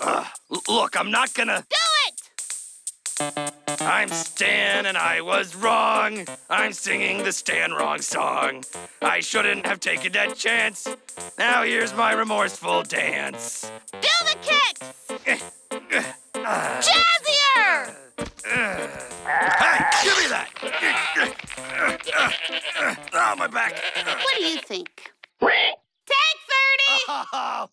Uh, look, I'm not gonna. Do it! I'm Stan and I was wrong. I'm singing the Stan wrong song. I shouldn't have taken that chance. Now here's my remorseful dance. Do the kicks! Jazzier! Hey, give me that! Oh, my back. What do you think? Take 30!